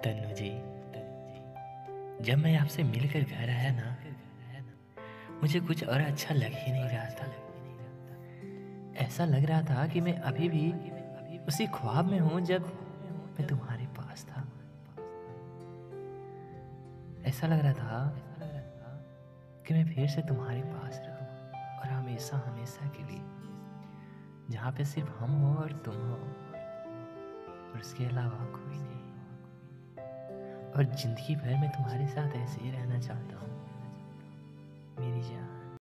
तन्नु जी, जब मैं आपसे मिलकर घर आया ना, मुझे कुछ और अच्छा लग ही नहीं रहा था। ऐसा लग रहा था कि मैं अभी भी उसी ख्वाब में हूँ जब मैं तुम्हारे पास था। ऐसा लग रहा था कि मैं फिर से तुम्हारे पास रहूँ और हमेशा हमेशा के लिए, जहाँ पे सिर्फ़ हम हो और तुम हो, और उसके अलावा कोई नहीं। और ज़िंदगी भर में तुम्हारे साथ ऐसे ही रहना चाहता हूँ।